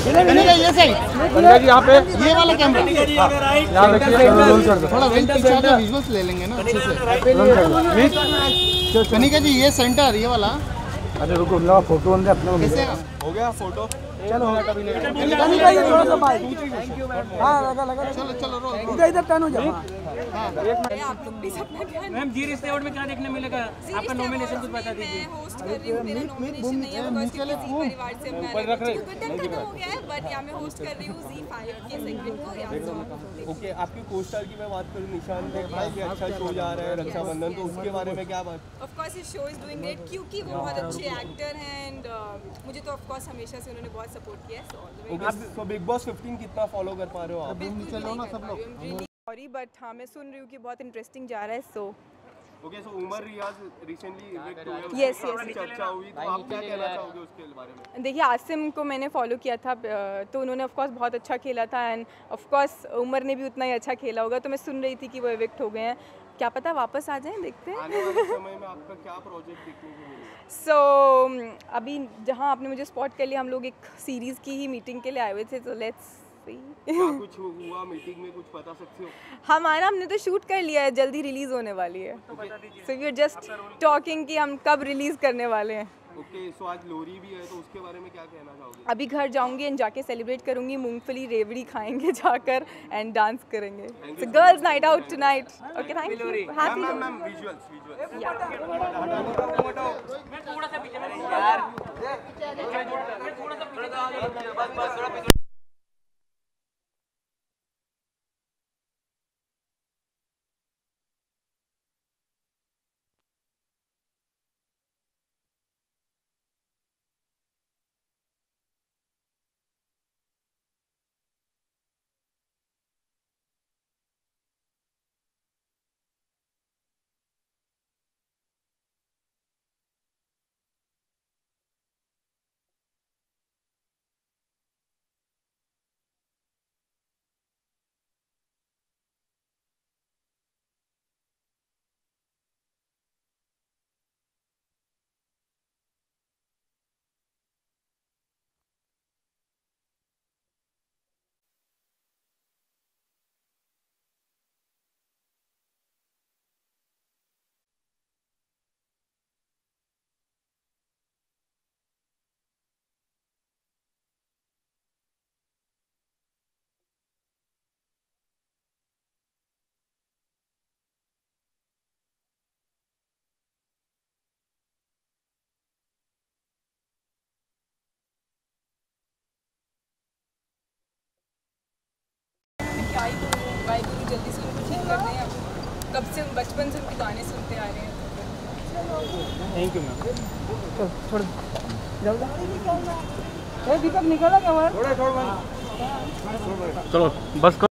कनिका ये सही जी यहाँ पे। ये वाला कैमरा यहाँ देखिए रोल कर दो। थोड़ा वेल पीछे आ विजुअल्स ले लेंगे ना अच्छे से। कनिका जी ये सेंटर ये वाला। अरे रुको फ़ोटो अंदर अपने कैसे हो गया फ़ोटो चलो कभी नहीं। चलो चलो रो आप लोग भी अपना ध्यान मैम जी रिश्ते अवार्ड में क्या देखने मिलेगा? आपका नॉमिनेशन कुछ बता दीजिए। होस्ट कर रही हूँ मेरा नॉमिनेशन नहीं है बिकॉज़ क्योंकि परिवार से मैं गठन खत्म हो। गया है बट यहाँ मैं होस्ट कर रही हूँ जी फाइव के सेगमेंट को यहाँ ओके आपकी को स्टार की मैं बात करूँ निशान ने कहा कि अच्छा शो जा रहा है रक्षाबंधन तो उसके बारे में क्या बात? ऑफ़ कोर्स इस शो इज़ डूइंग ग्रेट क्योंकि वो बहुत अच्छे एक्टर हैं एंड मुझे तो ऑफ़ कोर्स हमेशा से उन्होंने बहुत सपोर्ट किया है so all the way okay तो बिग बॉस 15 कितना फॉलो कर पा रहे हो आप? चलो ना सब लोग। सॉरी बट हाँ मैं सुन रही हूँ कि बहुत इंटरेस्टिंग जा रहा है so okay so Umar Riaz recently हुए Yes, yes, चर्चा हुई तो आप क्या कहना चाहोगे उसके बारे में? देखिए आसिम को मैंने फॉलो किया था तो उन्होंने ऑफ़ कोर्स बहुत अच्छा खेला था एंड ऑफ़ कोर्स उमर ने भी उतना ही अच्छा खेला होगा तो मैं सुन रही थी कि वो इविक्ट हो गए हैं। क्या पता वापस आ जाएँ देखते हैं। आने वाले समय में आपका क्या प्रोजेक्ट देखने को अभी जहाँ आपने मुझे स्पॉट कर लिया हम लोग एक सीरीज़ की ही मीटिंग के लिए आए हुए थे तो लेट्स सी कुछ हुआ? मीटिंग में कुछ बता सकते हो? हमारा हमने तो शूट कर लिया है जल्दी रिलीज़ होने वाली है। So we are just talking कि हम कब रिलीज़ करने वाले हैं। ओके सो आज लोरी भी है तो उसके बारे में क्या कहना चाहोगे? अभी घर जाऊँगी एंड जाके सेलिब्रेट करूँगी मूंगफली रेवड़ी खाएँगे जाकर एंड डांस करेंगे। So girls night out tonight okay thank you happy ma'am ma'am visuals visuals क्या ही बोलूँ वाहिगुरु तो जल्दी से उनको ठीक कर दें कब से बचपन से उनके गाने सुनते आ रहे हैं? थैंक यू मैम दीपक निकला क्या चलो बस